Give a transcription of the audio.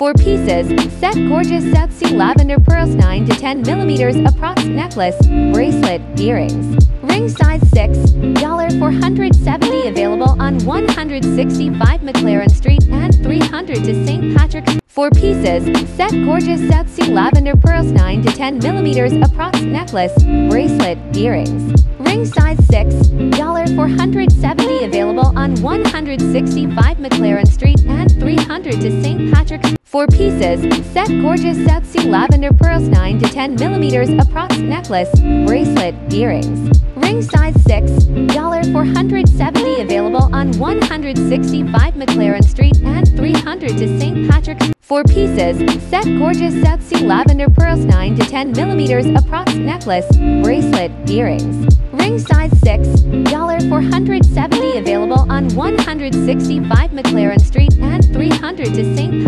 4 pieces, set gorgeous South lavender pearls 9 to 10 millimeters approx necklace, bracelet, earrings. Ring size 6, 470 available on 165 MacLaren Street and 300 to St. Patrick's. 4 pieces, set gorgeous South Sea lavender pearls 9 to 10 millimeters approx necklace, bracelet, earrings. Ring size 6, 470 available on 165 MacLaren Street and 300 to St. 4 pieces, set gorgeous Sea lavender pearls 9 to 10 millimeters approx necklace, bracelet, earrings. Ring size 6, $470 available on 165 MacLaren Street and 300 to St. Patrick's. 4 pieces, set gorgeous Sea lavender pearls 9 to 10 millimeters approx necklace, bracelet, earrings. Ring size 6, $470 available on 165 MacLaren Street and 300 to St.